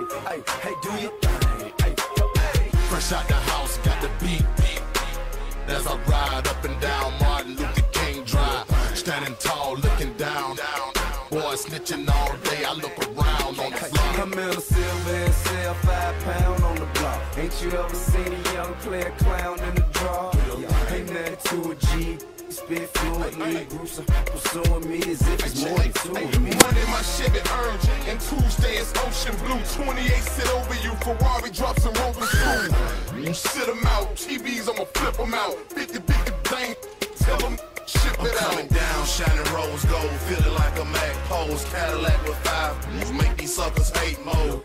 Hey, hey, hey, do your thing. Hey, hey. Fresh out the house, got the beat. As I ride up and down Martin Luther King Drive, standing tall, looking down. Boy, snitching all day, I look around on the block. I'm in a silver and sell five pound on the block. Ain't you ever seen a young player clown in the draw? Ain't nothing to a G. Spit fluently, groups are pursuing me as if it's more than two of me. Money, my Chevy earned, and Tuesday is ocean blue. 28 sit over you, Ferrari drops and roll through. You sit them out, TVs, I'ma flip them out. 50 50 bang, tell them ship I'm it coming out. down, shining rose gold, feeling like a Mac pose. Cadillac with five, make these suckers hate mode.